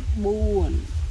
14